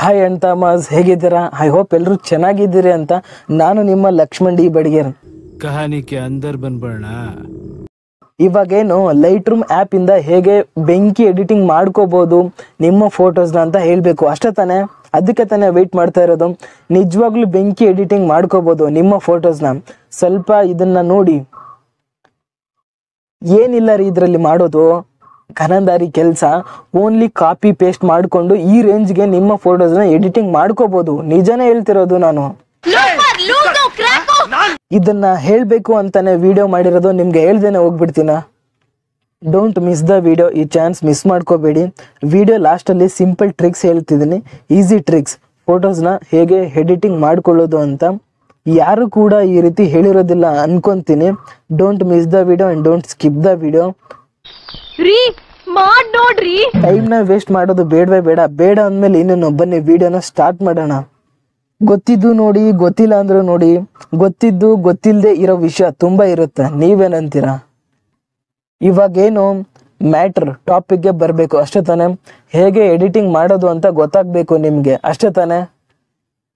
Hi ಅಣ್ಣ ತಮಾಸ್ ಹೇಗಿದ್ದೀರಾ? I hope ಎಲ್ಲರೂ ಚೆನ್ನಾಗಿದ್ದೀರಿ ಅಂತ ನಾನು ನಿಮ್ಮ ಲಕ್ಷ್ಮಣ್ ಡಿ ಬಡಿಗೇರ್. ಕಹಾನಿಕೆ ಅಂದರ್ ಬಂದ್ಬಿಡೋಣ ಇವಾಗೇನು ಲೈಟ್ ರೂಮ್ ಆ್ಯಪಿಂದ ಹೇಗೆ ಬೆಂಕಿ ಎಡಿಟಿಂಗ್ ಮಾಡ್ಕೋಬೋದು ನಿಮ್ಮ ಫೋಟೋಸ್ನ ಅಂತ ಹೇಳಬೇಕು. ಅಷ್ಟೇ ತಾನೇ? ಅದಕ್ಕೆ ತಾನೇ ವೆಯ್ಟ್ ಮಾಡ್ತಾ ಇರೋದು. ನಿಜವಾಗ್ಲೂ ಬೆಂಕಿ ಎಡಿಟಿಂಗ್ ಮಾಡ್ಕೋಬೋದು ನಿಮ್ಮ ಫೋಟೋಸ್ನ ಸ್ವಲ್ಪ ಇದನ್ನ ನೋಡಿ. ಏನಿಲ್ಲ ರೀ ಇದರಲ್ಲಿ ಮಾಡೋದು? ಕನಂದಾರಿ ಕೆಲಸ ಓನ್ಲಿ ಕಾಪಿ ಪೇಸ್ಟ್ ಮಾಡಿಕೊಂಡು ಈ ರೇಂಜ್ಗೆ ನಿಮ್ಮ ಫೋಟೋಸ್ನ ಎಡಿಟಿಂಗ್ ಮಾಡ್ಕೋಬಹುದು ನಿಜನೇ ಹೇಳ್ತಿರೋದು ನಾನು. ಇದನ್ನ ಹೇಳಬೇಕು ಅಂತಾನೆ ವಿಡಿಯೋ ಮಾಡಿರೋದು, ನಿಮ್ಗೆ ಹೇಳ್ದೇನೆ ಹೋಗ್ಬಿಡ್ತೀನ. ಡೋಂಟ್ ಮಿಸ್ ದ ವಿಡಿಯೋ ಈ ಚಾನ್ಸ್ ಮಿಸ್ ಮಾಡ್ಕೋಬೇಡಿ. ವಿಡಿಯೋ ಲಾಸ್ಟಲ್ಲಿ ಸಿಂಪಲ್ ಟ್ರಿಕ್ಸ್ ಹೇಳ್ತಿದ್ದೀನಿ. ಈಸಿ ಟ್ರಿಕ್ಸ್ ಫೋಟೋಸ್ನ ಹೇಗೆ ಎಡಿಟಿಂಗ್ ಮಾಡ್ಕೊಳ್ಳೋದು ಅಂತ ಯಾರು ಕೂಡ ಈ ರೀತಿ ಹೇಳಿರೋದಿಲ್ಲ ಅನ್ಕೊಂತೀನಿ. Don't miss the video and don't skip the video ರೀ, ಮಾಡ್ ನೋಡ್ರಿ. ಟೈಮ್ನ ವೇಸ್ಟ್ ಮಾಡೋದು ಬೇಡವೇ ಬೇಡ. ಬೇಡ ಅಂದಮೇಲೆ ಇನ್ನೇನು ಬನ್ನಿ ವಿಡಿಯೋನ ಸ್ಟಾರ್ಟ್ ಮಾಡೋಣ. ಗೊತ್ತಿದ್ದು ನೋಡಿ, ಗೊತ್ತಿಲ್ಲ ಅಂದ್ರೆ ನೋಡಿ. ಗೊತ್ತಿದ್ದು ಗೊತ್ತಿಲ್ಲದೆ ಇರೋ ವಿಷಯ ತುಂಬಾ ಇರುತ್ತೆ. ನೀವೇನಂತೀರಾ? ಇವಾಗೇನು ಮ್ಯಾಟ್ರ್ ಟಾಪಿಕ್ಗೆ ಬರಬೇಕು. ಅಷ್ಟೇ ತಾನೇ. ಹೇಗೆ ಎಡಿಟಿಂಗ್ ಮಾಡೋದು ಅಂತ ಗೊತ್ತಾಗಬೇಕು ನಿಮಗೆ. ಅಷ್ಟೇ ತಾನೇ.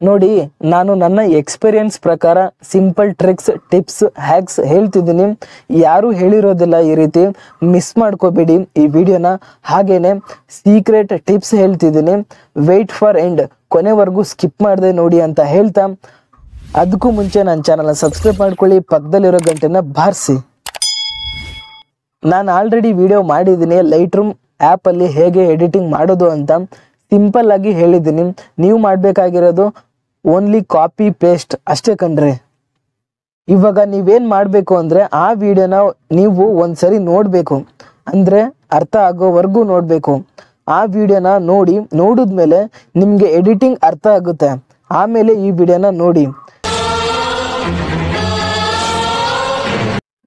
ನೋಡಿ, ನಾನು ನನ್ನ ಎಕ್ಸ್ಪೀರಿಯನ್ಸ್ ಪ್ರಕಾರ ಸಿಂಪಲ್ ಟ್ರಿಕ್ಸ್ ಟಿಪ್ಸ್ ಹ್ಯಾಕ್ಸ್ ಹೇಳ್ತಿದ್ದೀನಿ. ಯಾರು ಹೇಳಿರೋದಿಲ್ಲ ಈ ರೀತಿ. ಮಿಸ್ ಮಾಡ್ಕೋಬೇಡಿ ಈ ವಿಡಿಯೋನ ಹಾಗೇನೆ ಸೀಕ್ರೆಟ್ ಟಿಪ್ಸ್ ಹೇಳ್ತಿದ್ದೀನಿ. ವೆಯ್ಟ್ ಫಾರ್ ಎಂಡ್ ಕೊನೆವರೆಗೂ ಸ್ಕಿಪ್ ಮಾಡಿದೆ ನೋಡಿ ಅಂತ ಹೇಳ್ತಾ. ಅದಕ್ಕೂ ಮುಂಚೆ ನನ್ನ ಚಾನಲ್ನ ಸಬ್ಸ್ಕ್ರೈಬ್ ಮಾಡ್ಕೊಳ್ಳಿ. ಪಕ್ಕದಲ್ಲಿರೋ ಗಂಟೆನ ಬಾರಿಸಿ. ನಾನು ಆಲ್ರೆಡಿ ವಿಡಿಯೋ ಮಾಡಿದ್ದೀನಿ. ಲೈಟ್ ರೂಮ್ ಆ್ಯಪಲ್ಲಿ ಹೇಗೆ ಎಡಿಟಿಂಗ್ ಮಾಡೋದು ಅಂತ. ಸಿಂಪಲ್ ಆಗಿ ಹೇಳಿದ್ದೀನಿ. ನೀವು ಮಾಡಬೇಕಾಗಿರೋದು ಓನ್ಲಿ ಕಾಪಿ ಪೇಸ್ಟ್ ಅಷ್ಟೇ ಕಂಡ್ರೆ ಇವಾಗ ನೀವೇನ್ ಮಾಡಬೇಕು ಅಂದ್ರೆ ಆ ವಿಡಿಯೋನ ನೀವು ಒಂದ್ಸರಿ ನೋಡಬೇಕು. ಅಂದ್ರೆ ಅರ್ಥ ಆಗೋವರೆಗೂ ನೋಡಬೇಕು. ಆ ವಿಡಿಯೋನ ನೋಡಿ, ನೋಡಿದ್ಮೇಲೆ ನಿಮಗೆ ಎಡಿಟಿಂಗ್ ಅರ್ಥ ಆಗುತ್ತೆ. ಆಮೇಲೆ ಈ ವಿಡಿಯೋನ ನೋಡಿ.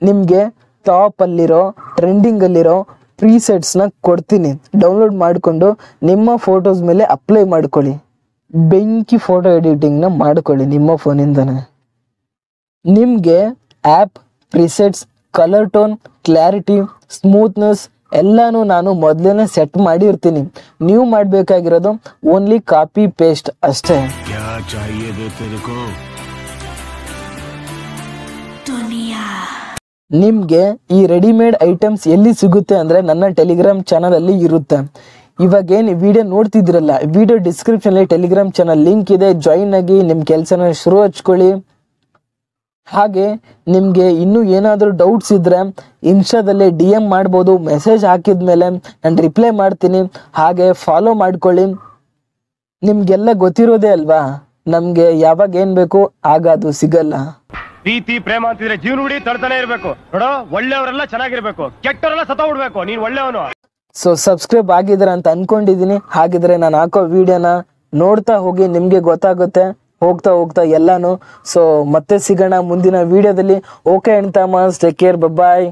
ನಿಮಗೆ ಅಲ್ಲಿರೋ ಅಲ್ಲಿರೋ ಪ್ರೀಸೆಟ್ಸ್ನ ಕೊಡ್ತೀನಿ. ಡೌನ್ಲೋಡ್ ಮಾಡಿಕೊಂಡು ನಿಮ್ಮ ಫೋಟೋಸ್ ಮೇಲೆ ಅಪ್ಲೈ ಮಾಡ್ಕೊಳ್ಳಿ. ಬೆಂಕಿ ಫೋಟೋ ಎಡಿಟಿಂಗ್ನ ಮಾಡ್ಕೊಳ್ಳಿ ನಿಮ್ಮ ಫೋನಿಂದನೇ ನಿಮಗೆ app presets colour tone clarity smoothness ಎಲ್ಲನೂ ನಾನು ಮೊದಲೇ ಸೆಟ್ ಮಾಡಿರ್ತೀನಿ. ನೀವು ಮಾಡಬೇಕಾಗಿರೋದು ಓನ್ಲಿ ಕಾಪಿ ಪೇಸ್ಟ್ ಅಷ್ಟೇ. ನಿಮಗೆ ಈ ರೆಡಿಮೇಡ್ ಐಟಮ್ಸ್ ಎಲ್ಲಿ ಸಿಗುತ್ತೆ ಅಂದರೆ ನನ್ನ ಟೆಲಿಗ್ರಾಮ್ ಚಾನಲಲ್ಲಿ ಇರುತ್ತೆ. ಇವಾಗ ವಿಡಿಯೋ ನೋಡ್ತಿದ್ದೀರಲ್ಲ ವಿಡಿಯೋ ಡಿಸ್ಕ್ರಿಪ್ಷನಲ್ಲಿ ಟೆಲಿಗ್ರಾಮ್ ಚಾನಲ್ ಲಿಂಕ್ ಇದೆ ಜಾಯಿನ್ ಆಗಿ ನಿಮ್ಮ ಕೆಲಸನ ಶುರು ಹಚ್ಕೊಳ್ಳಿ. ಹಾಗೆ ನಿಮಗೆ ಇನ್ನೂ ಏನಾದರೂ ಡೌಟ್ಸ್ ಇದ್ದರೆ ಇನ್ಸ್ಟಾದಲ್ಲಿ ಡಿ ಎಂ ಮಾಡ್ಬೋದು ಮೆಸೇಜ್ ಹಾಕಿದ್ಮೇಲೆ ನಾನು ರಿಪ್ಲೈ ಮಾಡ್ತೀನಿ. ಹಾಗೆ ಫಾಲೋ ಮಾಡ್ಕೊಳ್ಳಿ. ನಿಮಗೆಲ್ಲ ಗೊತ್ತಿರೋದೇ ಅಲ್ವಾ? ನಮಗೆ ಯಾವಾಗ ಏನು ಬೇಕು, ಆಗ ಅದು ಸಿಗಲ್ಲ. ಪ್ರೀತಿ, ಪ್ರೇಮ ಅಂತಿದ್ರೆ ಜೀವನ ತಳ್ತಾನೆ ಇರಬೇಕು. ನೋಡೋ, ಒಳ್ಳೆಯವರೆಲ್ಲ ಚೆನ್ನಾಗಿರ್ಬೇಕು. ಕೆಟ್ಟವರೆಲ್ಲ ಸತ ಬಿಡ್ಬೇಕು ನೀನ್ ಒಳ್ಳೆಯವನು. ಸೊ ಸಬ್ಸ್ಕ್ರೈಬ್ ಆಗಿದ್ರ ಅಂತ ಅನ್ಕೊಂಡಿದ್ದೀನಿ. ಹಾಗಿದ್ರೆ ನಾನು ಹಾಕೋ ವಿಡಿಯೋನ ನೋಡ್ತಾ ಹೋಗಿ, ನಿಮಗೆ ಗೊತ್ತಾಗುತ್ತೆ. ಹೋಗ್ತಾ ಹೋಗ್ತಾ ಎಲ್ಲಾನು. ಸೊ ಮತ್ತೆ ಸಿಗೋಣ ಮುಂದಿನ ವಿಡಿಯೋದಲ್ಲಿ ಓಕೆ ಅಂತ ತಾಮಸ್ ಟೇಕ್ ಕೇರ್ ಬಾಯ್